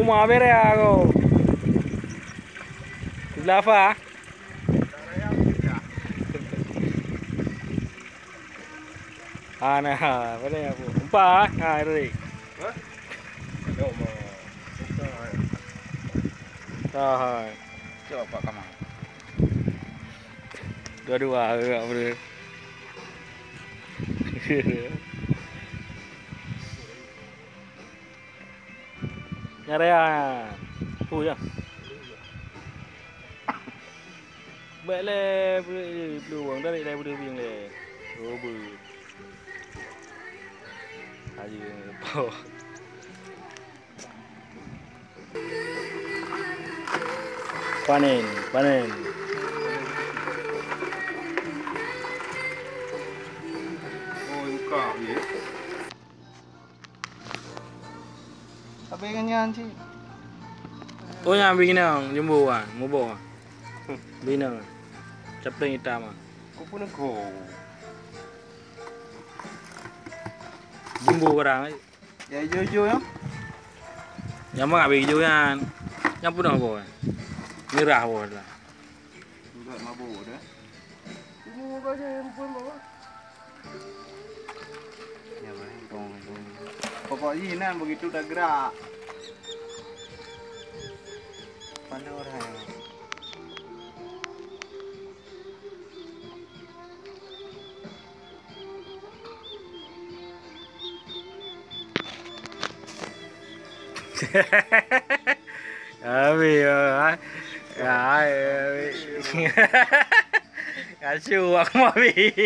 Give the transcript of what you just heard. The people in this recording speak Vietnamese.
Uma ಬೇರೆ ಆಗೋ ಲಾಫಾ ಹಾಂ ಹಾ ಬರೇ ಉಂಪ ಹಾಂ ಇರ್ರಿ ಹಾಂ ಹಾಂ Dua-dua, apa nhà đây à thui à Nyari ya. Tuh ya. đây đường dari dari bulu bing le. Oh bu. Ayo. Panen, panen. Oh, buka ya. Apa yang nyan sih? Oh yang begini ang jumbo ah, mubo ah. Bina. Capling hitam ah. Kau pun aku. Jumbo barang. Ya jojo ya. Yang mana bagi jualan? Yang pun apa? Merah apa lah. Enggak mabuk dah. Ya, Pokoknya ini begitu udah gerak. Mana orang? Abi ya. Ya, abi. Kasih uang, Abi.